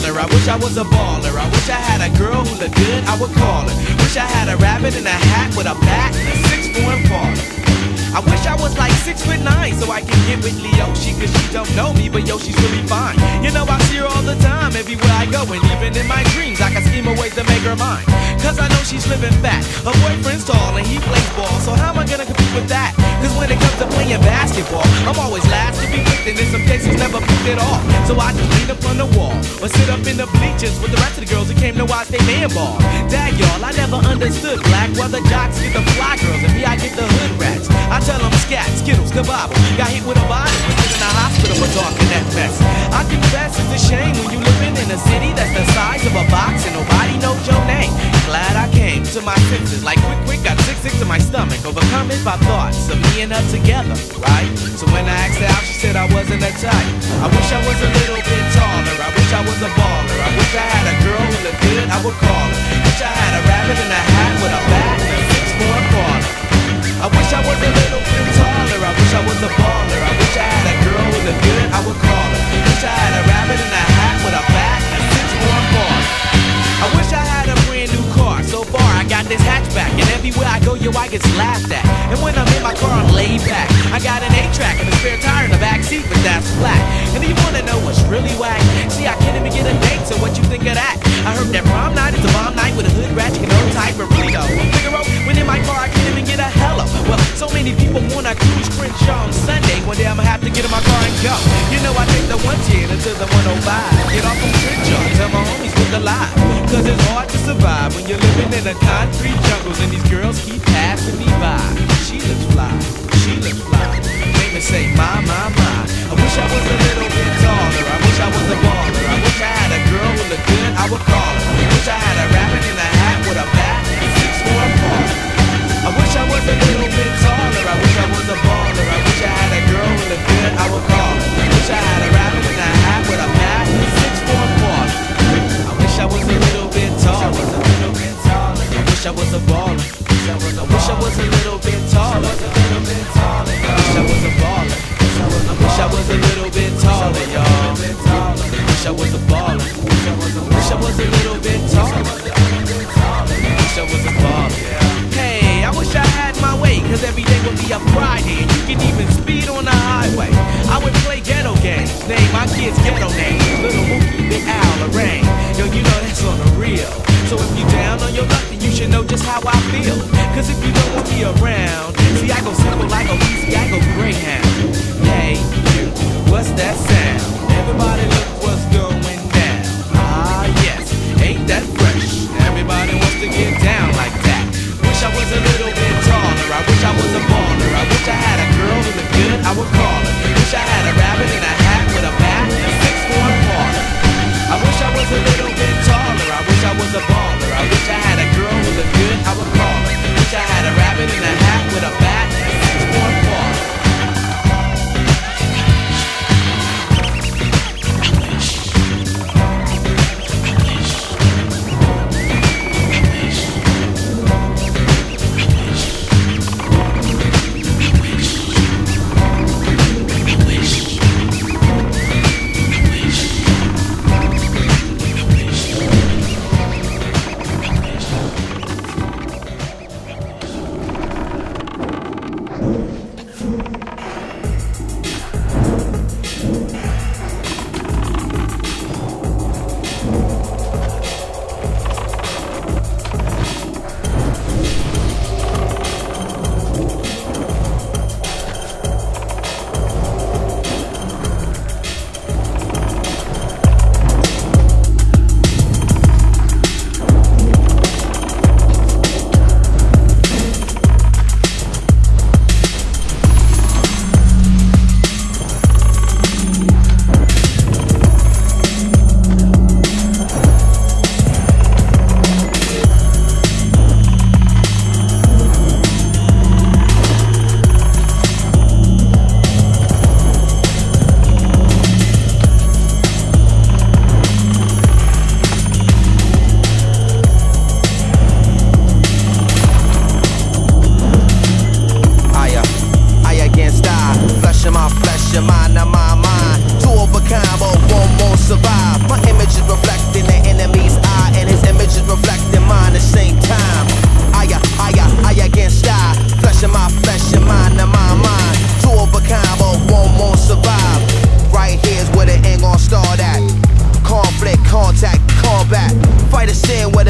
taller. I wish I was a baller. I wish I had a girl who looked good, I would call her. Wish I had a rabbit in a hat with a bat and a six-form Impala. I wish I was like six foot nine so I can get with Leoshi cause she don't know me, but yo, she's really fine. You know, I see her all the time everywhere I go, and even in my dreams, I can scheme a way to make her mine. Cause I know she's living fat. Her boyfriend's tall and he plays ball, so how am I gonna compete with that? Cause when it comes to playing basketball, I'm always last to be picked, and in some cases never picked at all. So I just lean up on the wall or sit up in the bleachers with the rest of the girls who came to watch they man ball. Dag y'all, I never understood black why the jocks get the fly girls and me I get the hood rats. I tell them scat, skittles, kabobble. Got hit with a body, was in the hospital for talking that mess. I confess it's a shame when you living in a city that's the size of a box and nobody knows your name. Glad I came to my senses, like quick, quick, got sick, sick to my stomach, overcome it by me and her together, right? So when I asked her out, she said I wasn't a type. I wish I was a little bit taller. I wish I was a baller. I wish I had a girl who looked good, I would call her. Wish I had a rabbit in a hat with a bat and a six-four Impala. I wish I was a everywhere I go, yo, I get laughed at. And when I'm in my car, I'm laid back. I got an 8-track and a spare tire in the back seat, but that's flat. And do you wanna know what's really whack? See, I can't even get a date, so what you think of that? I heard that prom night is a bomb night with a hood ratchet and no type of though. Figaro, when in my car, I can't even get a hello. Well, so many people wanna cruise Crenshaw on Sunday. One day I'ma have to get in my car and go. You know, I take the 110 until the 105. Get off from Crenshaw, tell my homies look alive. Cause it's hard to survive when you're living in the concrete jungles and these girls keep passing me by. She looks fly, she looks fly. Make me say, my, my, my. I wish I was a little bit taller. I wish I was a baller. I wish I had a girl who looked good, I would call her. I wish I had a rabbit in a hat with a bat and a six-four Impala. I wish I was a little bit taller. I wish I was a baller. Feel. Cause if you don't want me around, see, I go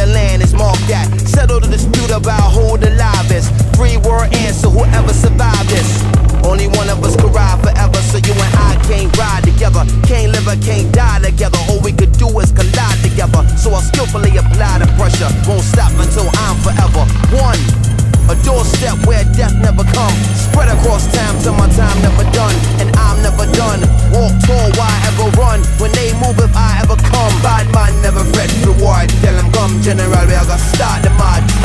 land is marked at. Settle the dispute about who the live is. Three word answer, whoever survived this. Only one of us could ride forever, so you and I can't ride together. Can't live or can't die together. All we could do is collide together. So I'll skillfully apply the pressure. Won't stop until I'm forever. Start the mad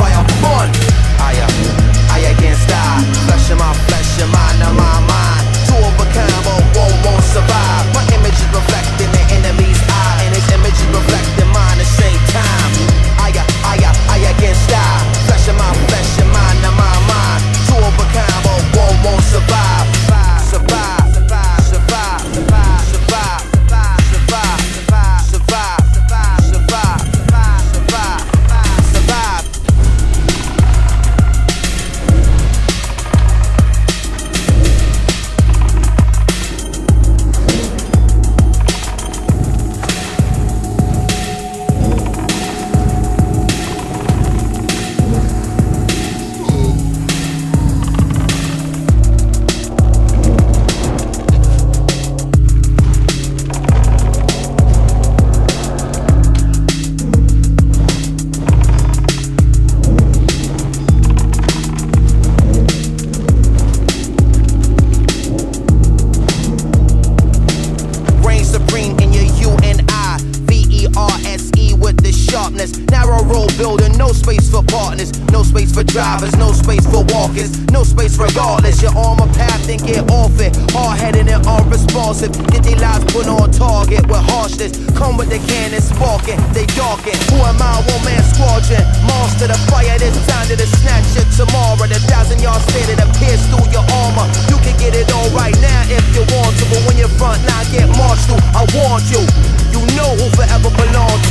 building, no space for partners, no space for drivers, no space for walkers, no space regardless. You're on my path, then get off it. Hard headed and unresponsive. Get their lives put on target with harshness. Come with the cannon sparking, they darken. Who am I? One man squadron. Monster the fire this time to the snatch it tomorrow. The thousand yard stare that appears through your armor. You can get it all right now if you want to, but when you're front line get marched through, I want you. You know who forever belong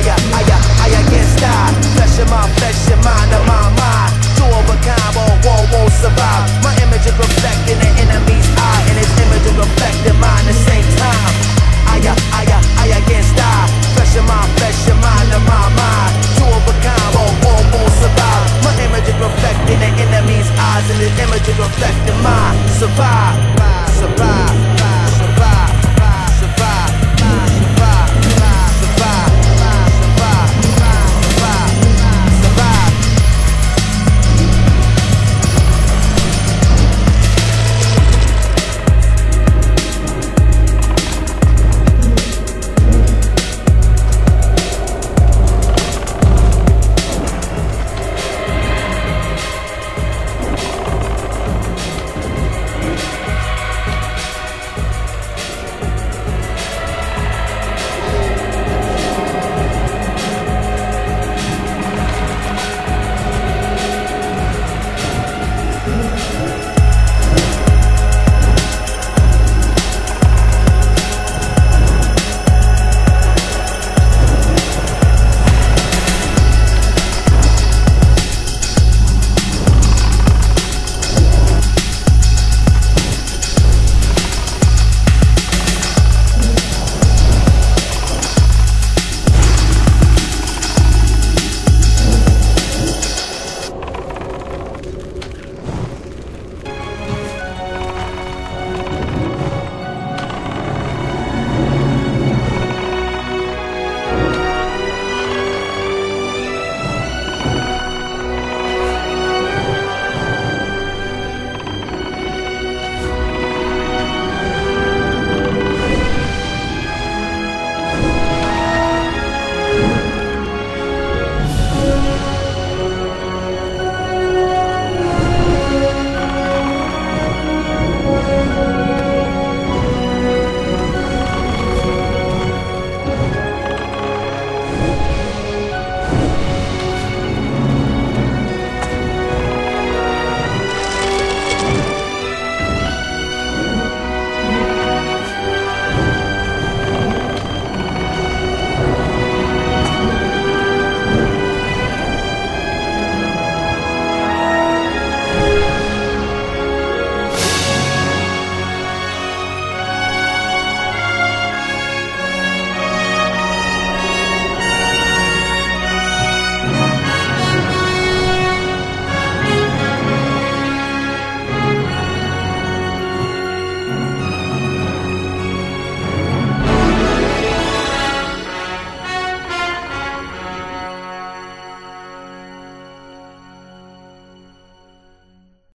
higher, higher, higher can't. Flesh of my flesh and mind of my mind. Two of a kind, or won't survive. My image is reflecting the enemy's eye, and his image is reflecting mine the same time. Higher, higher, higher can't. Flesh of my flesh and mind of my mind. Two of a kind, or won't survive. My image is reflecting the enemy's eyes, and his image is reflecting mine. Survive, survive.